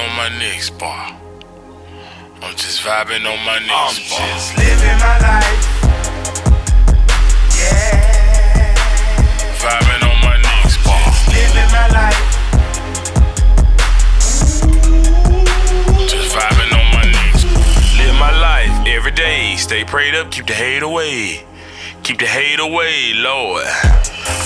on my next bar. I'm just vibing on my next I'm bar. just living my life. Yeah. Vibing on my next bar. Just Living my life. Just vibing on my next. Live my life every day. Stay prayed up, keep the hate away. Keep the hate away, Lord.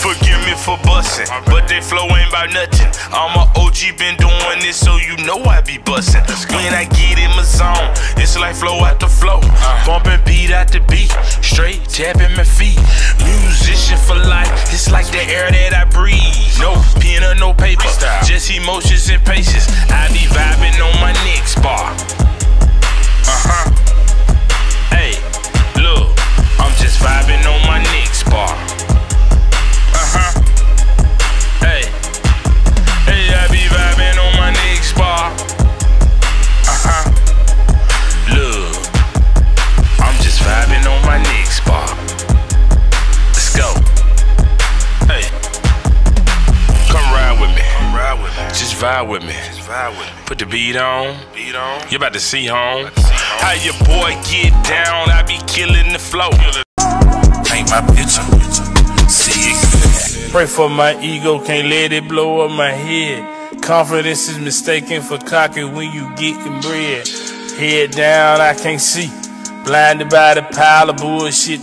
Forgive me for busting, but they flow ain't about nothing. I'm a OG, been doing this, so you know I be bustin'. When I get in my zone, it's like flow out the flow. Bumping beat out the beat, straight tapping my feet. Musician for life, it's like the air that I breathe. No pen or no paper, just emotions and patience. Just vibe with me. Just vibe with me. Put the beat on. Beat on. You about to see home. to see home. How your boy get down? I be killing the flow. Paint my picture. See it. Pray for my ego, can't let it blow up my head. Confidence is mistaken for cocky when you getting bread. Head down, I can't see. Blinded by the pile of bullshit.